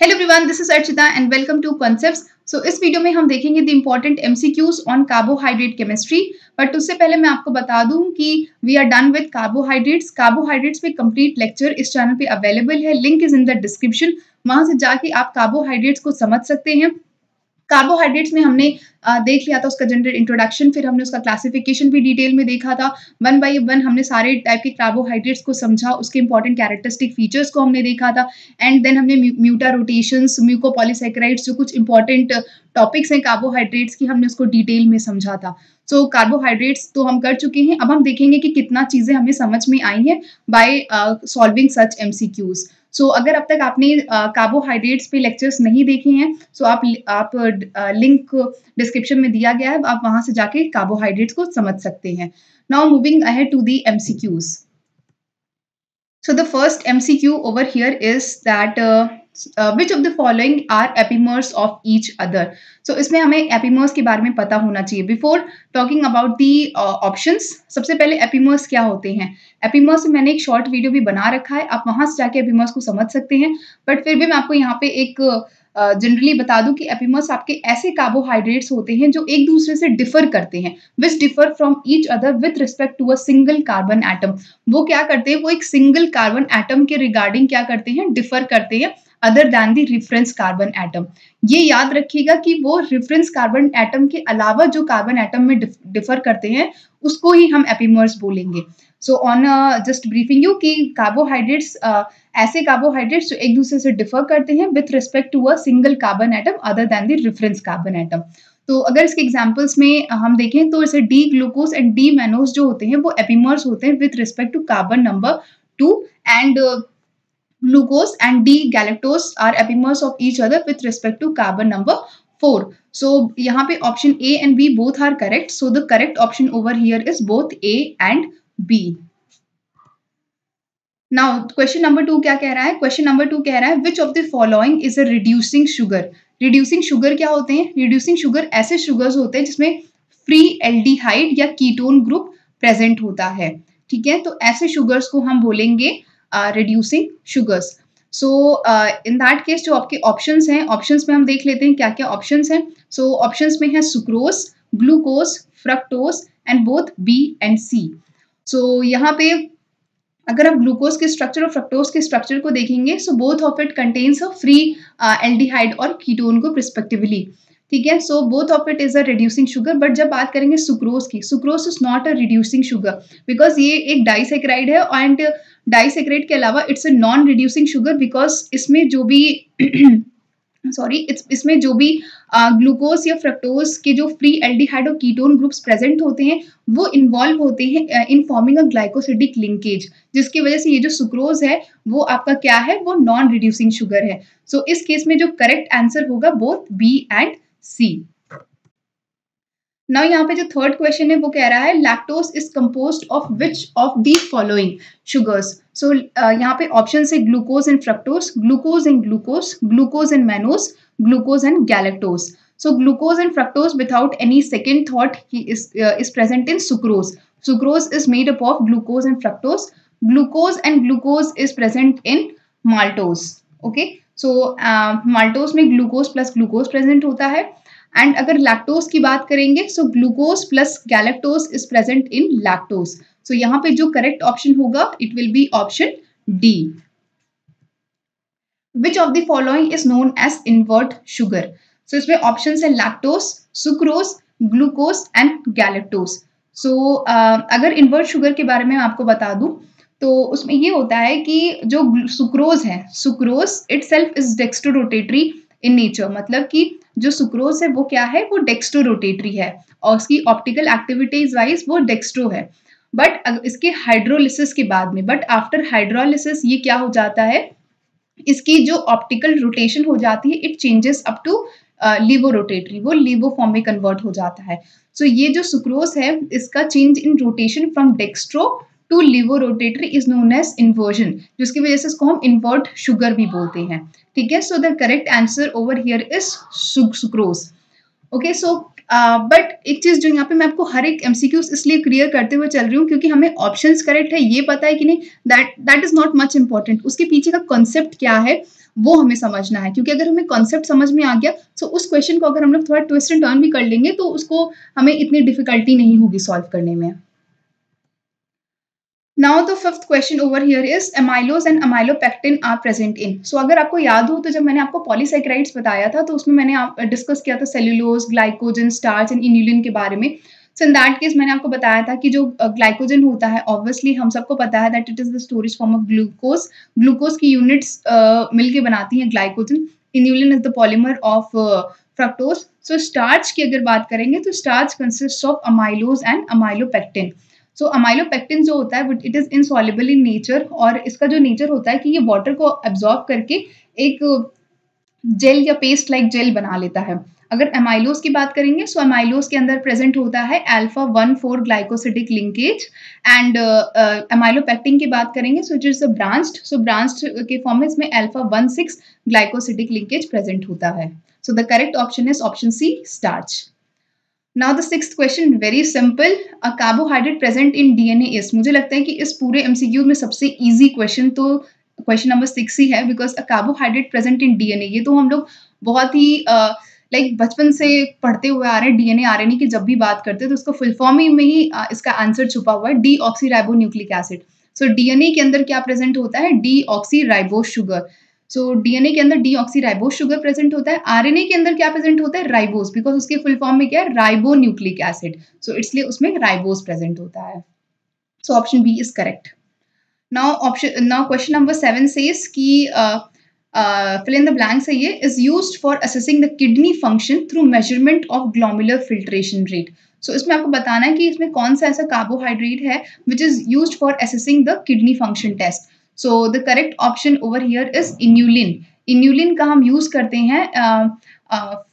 Hello everyone this is Archita and welcome to concepts so इस video में हम देखेंगे the important MCQs on carbohydrate chemistry but उससे पहले मैं आपको बता दूँ कि we are done with carbohydrates carbohydrates पे कंप्लीट लेक्चर इस चैनल पे अवेलेबल है. Link is in the description वहाँ से जाके आप कार्बोहाइड्रेट्स को समझ सकते हैं. कार्बोहाइड्रेट्स में हमने देख लिया था उसका जनरल इंट्रोडक्शन फिर हमने उसका क्लासिफिकेशन भी डिटेल में देखा था। वन बाय वन हमने सारे टाइप के कार्बोहाइड्रेट्स को समझा उसके इंपॉर्टेंट कैरेक्टरिस्टिक फीचर्स को हमने देखा था। एंड देन हमने म्यूटा रोटेशंस म्यूकोपॉलीसेक्राइड्स जो कुछ इंपॉर्टेंट टॉपिक्स हैं कार्बोहाइड्रेट्स की हमने उसको डिटेल में समझा था। सो so, कार्बोहाइड्रेट्स तो हम कर चुके हैं। अब हम देखेंगे कि कितना चीज़ें हमें समझ में आई हैं by solving such MCQs so so, अगर अब तक आपने कार्बोहाइड्रेट्स पे लेक्चर्स नहीं देखे हैं सो आप आप लिंक डिस्क्रिप्शन में दिया गया है आप वहाँ से जाके कार्बोहाइड्रेट्स को समझ सकते हैं। Now moving ahead to the MCQs so the first MCQ over here is that uh, of the following are following of each other so इसमें हमें epimers के बारे में पता होना चाहिए. Before talking about uh, options, सबसे पहले epimers क्या होते हैं? Epimers मैंने एक शॉर्ट वीडियो भी बना रखा है. आप वहाँ से जाके epimers को समझ सकते हैं. बट फिर भी मैं आपको यहाँ पे एक जनरली uh, बता दूँ कि एपिमस आपके ऐसे कार्बोहाइड्रेट्स होते हैं जो एक दूसरे से डिफर करते हैं which differ from each other with respect to a single carbon atom वो क्या करते हैं वो एक सिंगल कार्बन एटम के रिगार्डिंग क्या करते हैं डिफर करते हैं other than the reference carbon atom ये याद रखिएगा कि वो रिफरेंस कार्बन एटम के अलावा जो कार्बन एटम में डिफर करते हैं उसको ही हम एपिमर्स बोलेंगे. So on just briefing you कि कार्बोहाइड्रेट्स uh, ऐसे कार्बोहाइड्रेट्स जो एक दूसरे से डिफर करते हैं with respect to a single carbon atom other than the reference carbon atom तो अगर इसके एग्जांपल्स में हम देखें तो इसे D glucose and D mannose जो होते हैं वो एपिमर्स होते हैं with respect to carbon number two and glucose and D-galactose are epimers of each other with respect to carbon number 4. So यहाँ पे option A and B both are correct. So the correct option over here is both A and B. Now question number two क्या कह रहा है? Question number two कह रहा है which of the following is a reducing sugar? Reducing sugar क्या होते हैं? Reducing sugar ऐसे sugars होते हैं जिसमें free aldehyde या ketone group present होता है. ठीक है तो ऐसे sugars को हम बोलेंगे reducing sugars so in that case जो आपके ऑप्शंस हैं ऑप्शंस में हम देख लेते हैं क्या क्या ऑप्शंस हैं। सो so, ऑप्शंस में है sucrose glucose fructose and both B and C so यहाँ पे अगर आप ग्लूकोज के स्ट्रक्चर और फ्रक्टोज के स्ट्रक्चर को देखेंगे so both of it contains a free aldehyde और कीटोन को रिस्पेक्टिवली ठीक है? So both of it is a reducing sugar but जब बात करेंगे सुक्रोज की sucrose is not a reducing sugar because ये एक डाइसेक्राइड है एंड डाइसेक्रेट के अलावा it's a non reducing sugar because इसमें जो भी सॉरी इट्स इसमें जो भी ग्लूकोज या फ्रक्टोज के जो फ्री एल्डिहाइड और कीटोन ग्रुप्स प्रेजेंट होते हैं वो इन्वॉल्व होते हैं in forming a glycosidic linkage जिसकी वजह से ये जो सुक्रोज है वो आपका क्या है वो नॉन रिड्यूसिंग शुगर है। सो so, इस केस में जो करेक्ट आंसर होगा both B and C. Now यहाँ पे जो थर्ड क्वेश्चन है, वो कह रहा है lactose is compose of which of the following sugars so यहाँ पे ऑप्शन है glucose and fructose glucose and glucose glucose and mannose glucose and galactose so glucose and fructose without any second thought is present in sucrose sucrose is made up of glucose and fructose glucose and glucose is present in maltose okay so maltose में glucose plus glucose present होता है। And अगर lactose की बात करेंगे so glucose plus galactose is present in lactose so यहाँ पे जो करेक्ट ऑप्शन होगा it will be option D which of the following is known as invert sugar so इसमें ऑप्शन है lactose sucrose glucose and galactose so अगर invert sugar के बारे में आपको बता दूँ तो उसमें ये होता है कि जो सुक्रोज है sucrose itself is dextrorotatory in nature मतलब कि जो सुक्रोज है वो क्या है? वो डेक्स्ट्रो रोटेटरी है। और उसकी ऑप्टिकल एक्टिविटीज़ वाइज वो डेक्स्ट्रो है। बट इसके हाइड्रोलिसिस के बाद में बट आफ्टर हाइड्रोलिसिस ये क्या हो जाता है? इसकी जो ऑप्टिकल रोटेशन हो जाती है it changes up to levo rotatory वो लिवो फॉर्म में कन्वर्ट हो जाता है। सो so, ये जो सुक्रोज है इसका change in rotation from dextro to levo rotatory is known as inversion जिसकी वजह से इसको हम इन्वर्ट शुगर भी बोलते हैं। ठीक है? So the correct answer over here is sucrose okay so but एक चीज़ जो यहाँ पे मैं आपको हर एक एमसीक्यूज इसलिए क्लियर करते हुए चल रही हूँ, क्योंकि हमें ऑप्शंस करेक्ट है, ये पता है कि नहीं that that is not much important उसके पीछे का कॉन्सेप्ट क्या है, वो हमें समझना है। क्योंकि अगर हमें कॉन्सेप्ट समझ में आ गया तो उस क्वेश्चन को अगर हम लोग थोड़ा ट्विस्ट एंड टर्न भी कर लेंगे तो उसको हमें इतनी डिफिकल्टी नहीं होगी सॉल्व करने में। Now the fifth question over here is amylose and amylopectin are present in so अगर आपको याद हो तो जब मैंने आपको पॉलीसाइक्राइड्स बताया था तो उसमें मैंने डिस्कस किया था cellulose glycogen starch and inulin के बारे में. सो इन दैट केस मैंने आपको बताया था कि जो ग्लाइकोजन होता है ऑब्वियसली हम सबको पता है that it is the storage form of glucose glucose की यूनिट्स uh, मिलके बनाती हैं glycogen inulin is the polymer of fructose so starch की अगर बात करेंगे तो starch consist of amylose and amylopectin so amylopectin जो होता है it is insoluble in nature और इसका जो नेचर होता है कि ये वाटर को एब्जॉर्ब करके एक जेल या पेस्ट लाइक जेल बना लेता है। अगर एमाइलोस की बात करेंगे सो so एमाइलोस के अंदर प्रेजेंट होता है alpha one four glycosidic linkage and amylopectin की बात करेंगे so it is a branched so branched के फॉर्म में इसमें alpha one six glycosidic linkage present होता है। So the correct option is option C starch now the six question very simple a carbohydrate present in DNA is मुझे लगता है कि इस पूरे एमसीक्यू में सबसे इजी क्वेश्चन तो क्वेश्चन नंबर सिक्स ही है because a carbohydrate present in DNA ये तो हम लोग बहुत ही लाइक uh, बचपन से पढ़ते हुए आ रहे हैं डीएनए आरएनए की जब भी बात करते हैं तो उसको फुल फॉर्म में ही uh, इसका आंसर छुपा हुआ है D oxy ribo nucleic acid so DNA के अंदर क्या प्रेजेंट होता है? D oxy ribo sugar so DNA के अंदर डी राइबोस शुगर प्रेजेंट होता है। आरएनए के अंदर क्या प्रेजेंट होता है? राइबोस बिकॉज़ उसके फुल फॉर्म में क्या है? राइबो न्यूक्लिक एसिड सो इसलिए उसमें राइबोस प्रेजेंट होता है। So option B is correct now option now question number seven says की फिल इन द ब्लैंक्स है ये। Is use for assessing the kidney function through measurement of glomerular filtration rate so इसमें आपको बताना है कि इसमें कौन सा ऐसा कार्बोहाइड्रेट है which is use for assessing the kidney function test so the correct option over here is inulin inulin का हम यूज़ करते हैं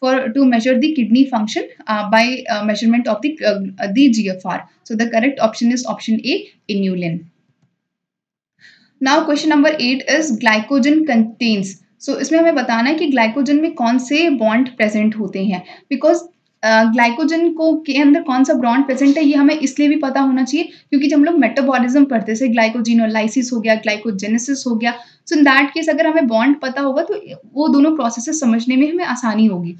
for to measure the kidney function by measurement of the G F R so the correct option is option A inulin now question number eight is glycogen contains so इसमें हमें बताना है कि ग्लाइकोजन में कौन से बॉन्ड प्रेजेंट होते हैं. बिकॉज़ ग्लाइकोजन को के अंदर कौन सा ब्रॉन्ड प्रेजेंट है, ये हमें इसलिए भी पता होना चाहिए क्योंकि जब हम लोग मेटाबॉलिज्म पढ़ते थे ग्लाइकोजिनोलाइसिस हो गया ग्लाइकोजेनेसिस हो गया सो इन दैट केस अगर हमें बॉन्ड पता होगा तो वो दोनों प्रोसेस समझने में हमें आसानी होगी।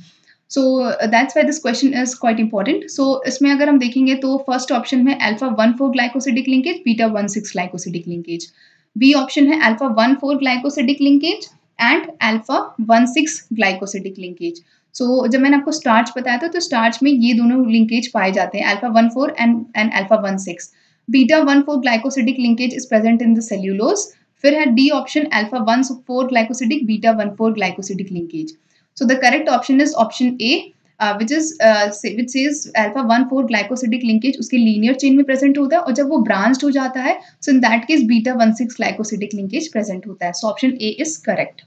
So that's why this question is quite important so इसमें अगर हम देखेंगे तो फ़र्स्ट ऑप्शन में alpha one four glycosidic linkage beta one six glycosidic linkage B option है alpha one four glycosidic linkage and alpha one six glycosidic linkage so so, जब मैंने आपको स्टार्च बताया था तो स्टार्च में ये दोनों लिंकेज पाए जाते हैं alpha one four and and alpha one six beta one four glycosidic linkage is present in the cellulose फिर है D option alpha one four glycosidic beta one four glycosidic linkage so the correct option is option A which is which says alpha one four glycosidic linkage उसके linear chain में present होता है और जब वो branched हो जाता है so in that case beta one six glycosidic linkage present होता है. So option A is correct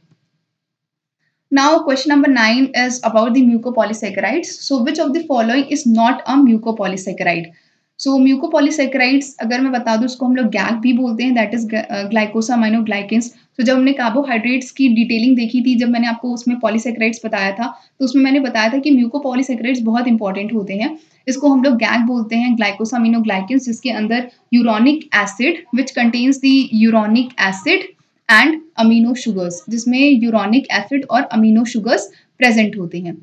Now, question number 9 is about the mucopolysaccharides. So, which of the following is not a mucopolysaccharide? So mucopolysaccharides अगर मैं बता दूँ, उसको हम लोग gag भी बोलते हैं दैट इज़ ग्लाइकोसामाइनोग्लाइकेंस तो जब हमने कार्बोहाइड्रेट्स की डिटेलिंग देखी थी, जब मैंने आपको उसमें पॉलीसेक्राइड्स बताया था तो उसमें मैंने बताया था कि म्यूकोपॉलीसेक्राइड्स बहुत इंपॉर्टेंट होते हैं इसको हम लोग गैग बोलते हैं ग्लाइकोसामिनोग्लाइकेंस जिसके अंदर uronic acid which contains the uronic acid and amino sugars जिसमें यूरोनिक एसिड और अमीनो शुगर्स प्रेजेंट होते हैं।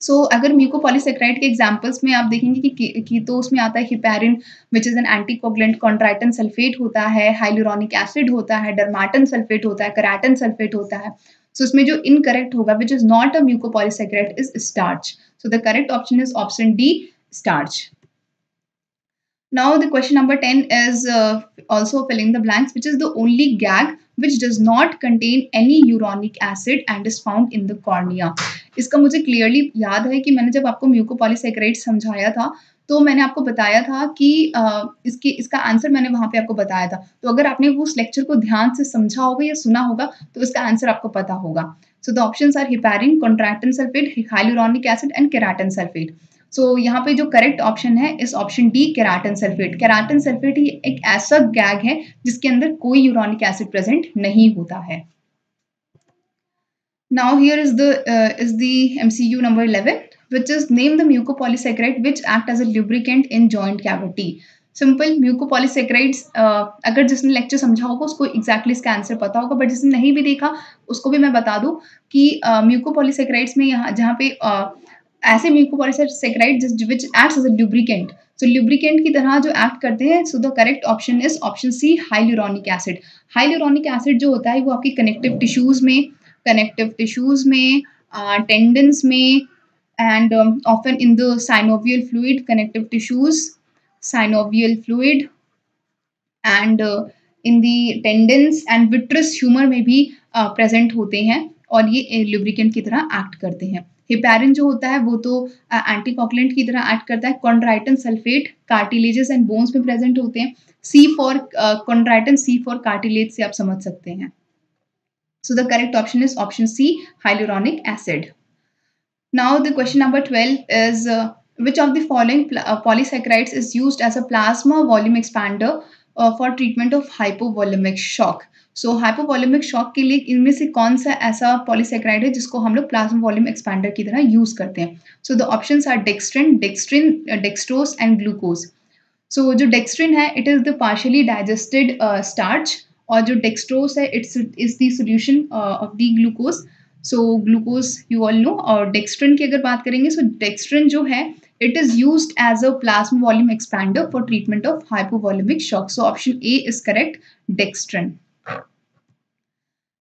सो so, अगर म्यूकोपॉलीसेक्राइड के एग्जांपल्स में आप देखेंगे कि, कि, तो उसमें आता है heparin which is an anticoagulant chondroitin sulphate होता है हाइलोरॉनिक एसिड होता है डरमाटन सल्फेट होता है कराटन सल्फेट होता है। सो so, इसमें जो इनकरेक्ट होगा which is not a mucopolysaccharide is starch so the correct option is option D starch Now the question number 10 is uh, also filling the blanks which is the only gag which does not contain any uronic acid and is found in the cornea. इसका मुझे clearly याद है कि मैंने जब आपको mucopolysaccharide समझाया था तो मैंने आपको बताया था कि आ, इसके इसका आंसर मैंने वहाँ पे आपको बताया था। तो अगर आपने उस लेक्चर को ध्यान से समझा होगा या सुना होगा तो इसका आंसर आपको पता होगा। So the options are heparin chondroitin sulphate hyaluronic acid and keratan sulphate so so, यहाँ पे जो करेक्ट ऑप्शन है इस option D keratan sulphate keratan sulphate ही एक ऐसा गैग है जिसके अंदर कोई यूरोनिक एसिड प्रेजेंट नहीं होता है now here is the is the MCQ number 11 which is name the mucopolysaccharide which act as a lubricant in joint. Simple mucopolysaccharides अगर जिसने लेक्चर समझा होगा उसको एग्जैक्टली इसका आंसर पता होगा बट जिसने नहीं भी देखा उसको भी मैं बता दूँ कि म्यूकोपॉलीसेक्राइड्स में यहाँ जहाँ पे uh, ऐसे mucopolysaccharide which acts as a lubricant so lubricant की तरह जो एक्ट करते हैं so the correct option is option C hyaluronic acid hyaluronic acid जो होता है वो आपकी कनेक्टिव टिश्यूज में कनेक्टिव टिश्यूज में टेंडन्स uh, में and often in the synovial fluid, connective tissues, synovial fluid, and uh, in the and vitreous humor में भी uh, होते हैं। और ये lubricant की तरह act करते हैं। हिपैरिन जो होता है वो तो एंटीकॉकलेंट की तरह एक्ट करता है। Chondroitin sulphate cartilages and bones में प्रेजेंट होते हैं। C for chondroitin C for cartilage से आप समझ सकते हैं। So the correct option is option C hyaluronic acid question number 12 is uh, which of the following uh, polysaccharides is used as a plasma volume expander? Uh, treatment of of shock so so, hypovolemic shock के लिए इनमें से कौन सा ऐसा polysaccharide है जिसको हम लोग प्लाज्मा वॉल्यूम एक्सपैंडर की तरह यूज़ करते हैं? So the option are dextrin dextrin dextrose and glucose so जो डेक्स्ट्रिन है it is the partially digested starch और जो डेक्सट्रोस है it's is the solution of the glucose so glucose you all know और dextrin की अगर बात करेंगे सो so डेक्स्ट्रिन जो है It is use as a plasma volume expander for treatment of hypovolemic shock so option A is correct dextrin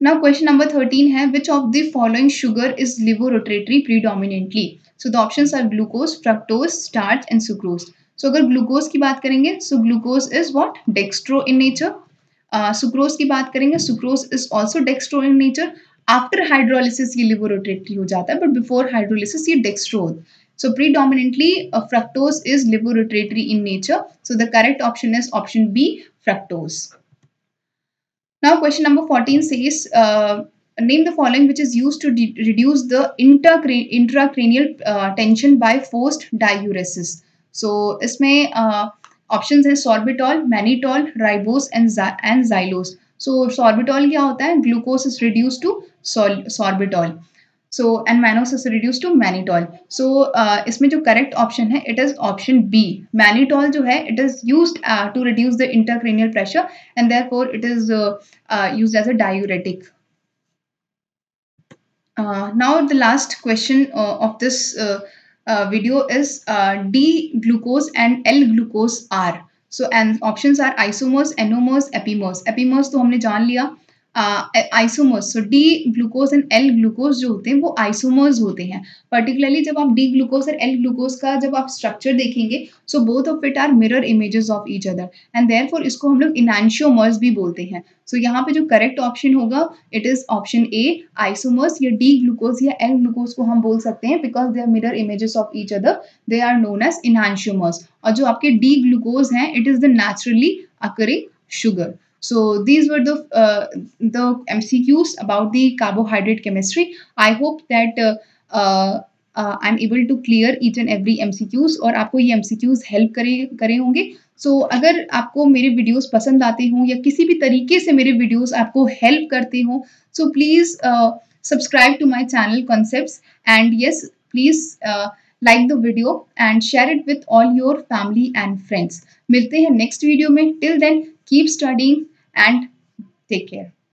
Now question number 13 है which of the following sugar is liver-rotatory predominantly? So the options are glucose, fructose, starch and sucrose. So अगर glucose की बात करेंगे so glucose is what? Dextro in nature. Uh, sucrose की बात करेंगे sucrose is also dextro in nature. After hydrolysis ये लिवोरोटेटरी हो जाता है बट बिफोर हाइड्रोलिसिस ये dextrose so predominantly uh, fructose is liver-rotatory in nature so the correct option is option b fructose now question number 14 says uh, name the following which is used to reduce the intracranial uh, tension by forced diuresis so इसमें uh, options है sorbitol mannitol ribose and and xylose so sorbitol क्या होता है glucose is reduced to sorbitol And mannose is reduced to mannitol so uh, इसमें जो correct option है it is option B mannitol जो है used uh, to reduce the intracranial pressure and therefore it is uh, uh, used as a diuretic uh, now the last question uh, of this uh, uh, video is uh, D glucose and L glucose R so and options are isomers, anomers, epimers. Epimers तो हमने जान लिया isomers so D glucose and L glucose जो होते हैं वो isomers होते हैं। पर्टिकुलरली जब आप डी ग्लूकोज और एल ग्लूकोज का जब आप स्ट्रक्चर देखेंगे so both of it are mirror images of each other and therefore इसको हम लोग इनानशियोमर्स भी बोलते हैं। सो so, यहाँ पे जो करेक्ट ऑप्शन होगा it is option A isomers या डी ग्लूकोज या एल ग्लूकोज को हम बोल सकते हैं because they are mirror images of each other they are known as enantiomers और जो आपके डी ग्लूकोज हैं it is the naturally occurring sugar. So these were the uh, the MCQs about the carbohydrate chemistry. I hope that uh, uh, I'm able to clear each and every MCQs और आपको ये MCQs help करे करे होंगे। सो so, अगर आपको मेरे videos पसंद आते हों या किसी भी तरीके से मेरे वीडियोस आपको हेल्प करते हों so please subscribe to my channel concepts and yes please like the video and share it with all your family and friends मिलते हैं नेक्स्ट वीडियो में। Till then keep studying and take care